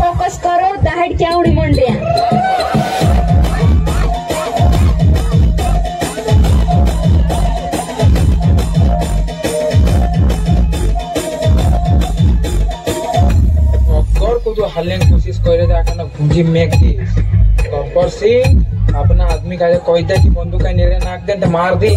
Focus करो दाहड क्या उड़ी को तो कोशिश कर भूजी मेक दी। गब्बर सिंह, अपना आदमी का कोई कि बंदूक नाक दे तो मार दी।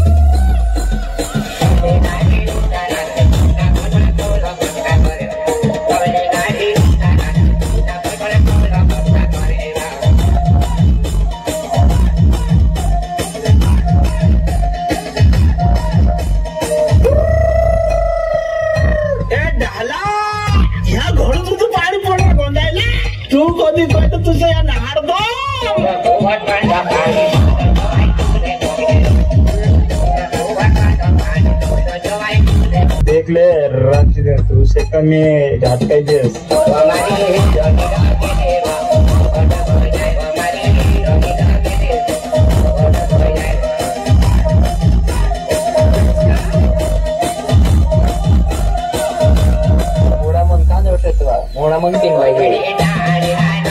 Declare, run to the two second me, that pages. யோசித்து வா மூணு மகிழ்ச்சி